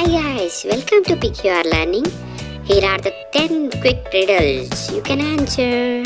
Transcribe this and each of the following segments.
Hi guys, welcome to PQR Learning. Here are the 10 quick riddles you can answer.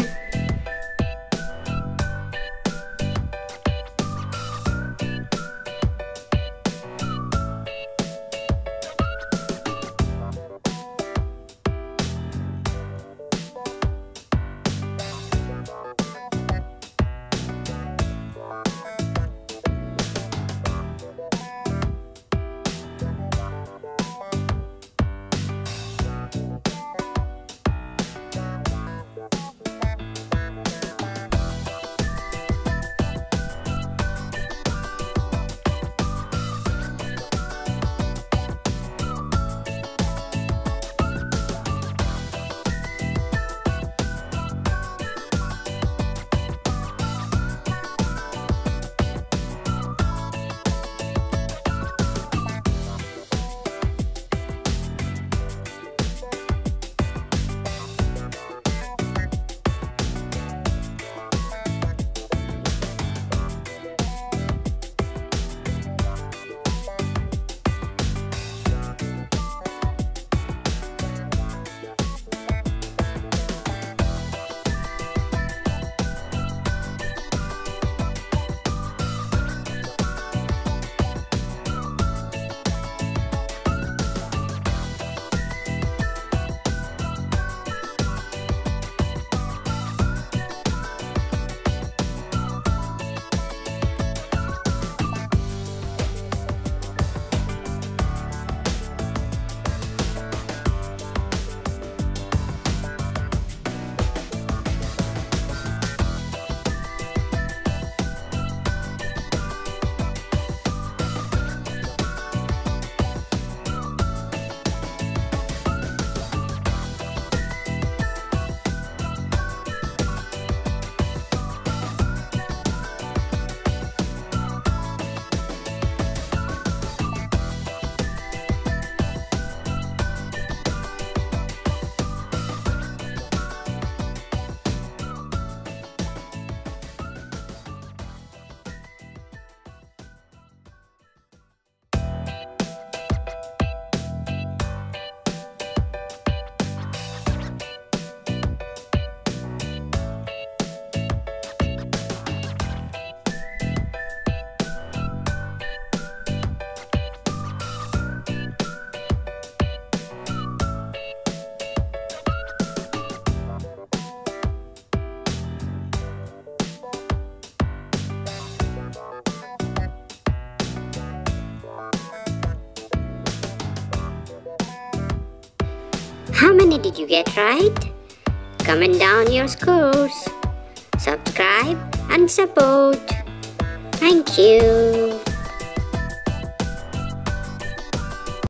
How many did you get right? Comment down your scores. Subscribe and support. Thank you.